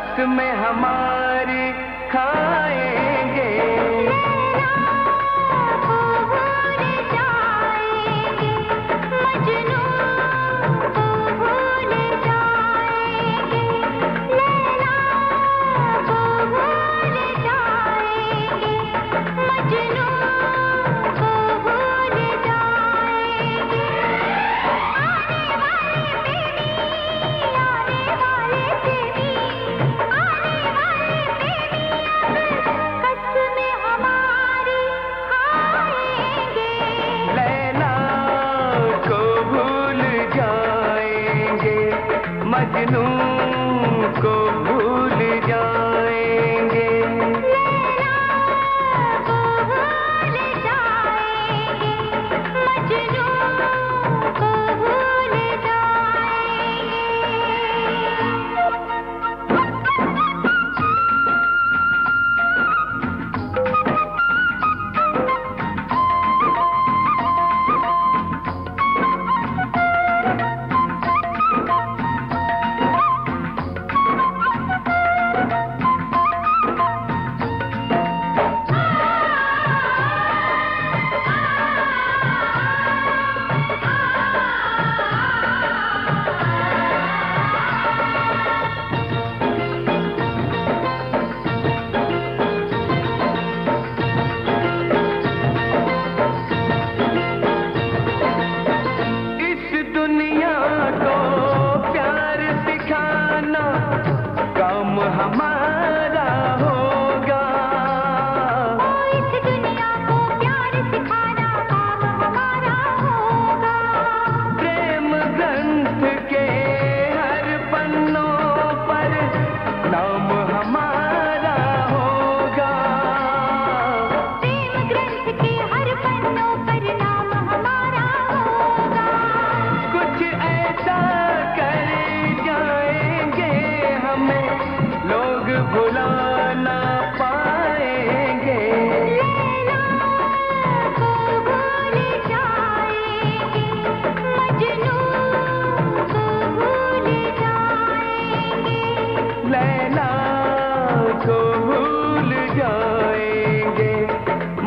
कसम हमारी खाएँगे मजनू को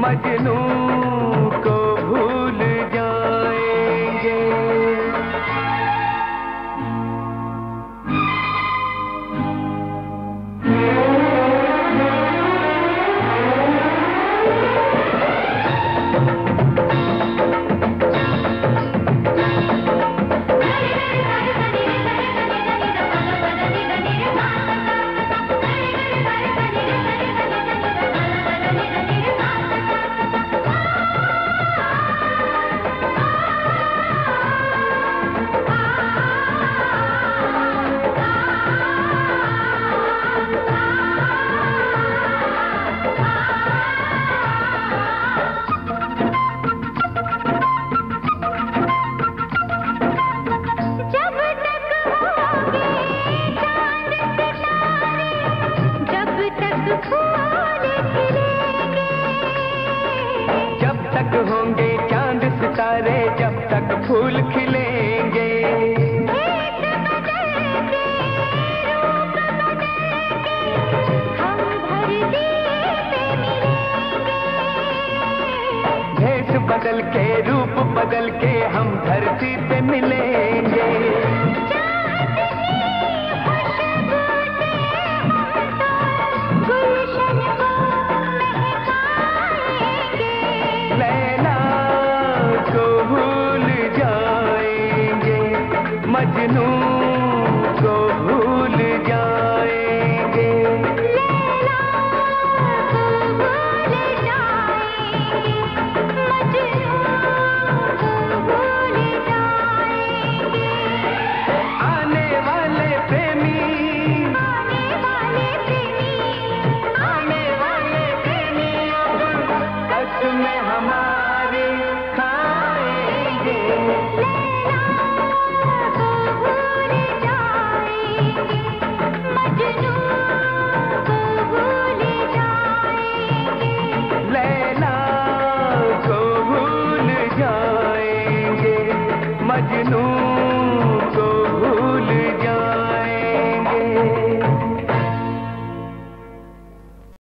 మజను जब तक होंगे चाँद सितारे, जब तक फूल खिलेंगे। बदल के, रूप बदल के हम धरती पे मिलेंगे। जिनू